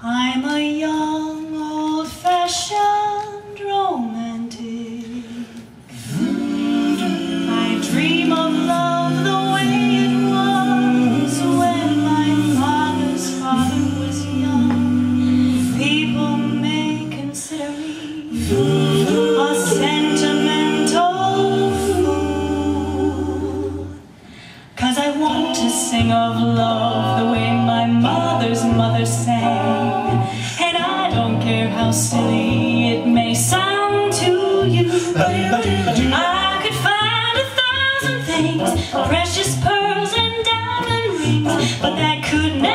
I'm a young, old-fashioned romantic. I dream of love the way it was when my father's father was young. People may consider me a sentimental fool. Cause I want to sing of love the way my mother's mother sang. How silly it may sound to you. but I could find a thousand things, precious pearls and diamond rings, but that could never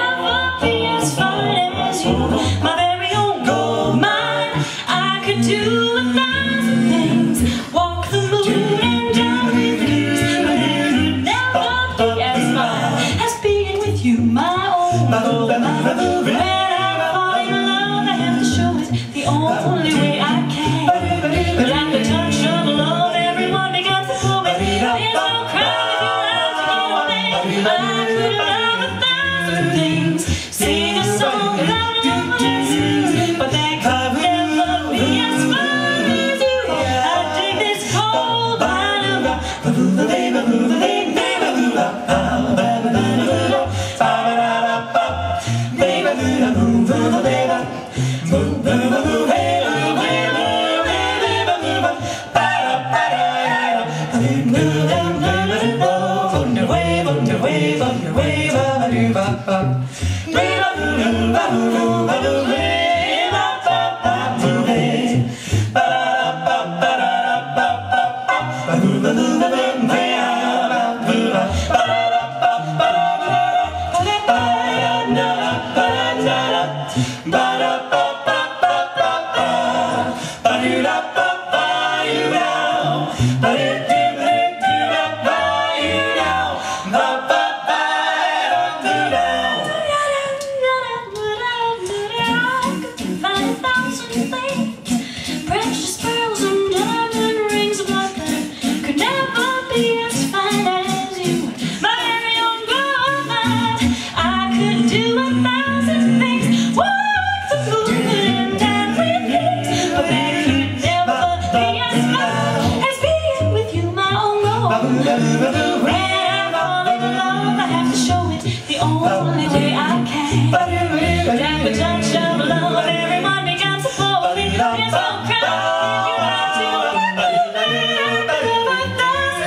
Precious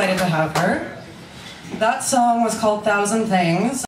excited to have her. That song was called Thousand Things.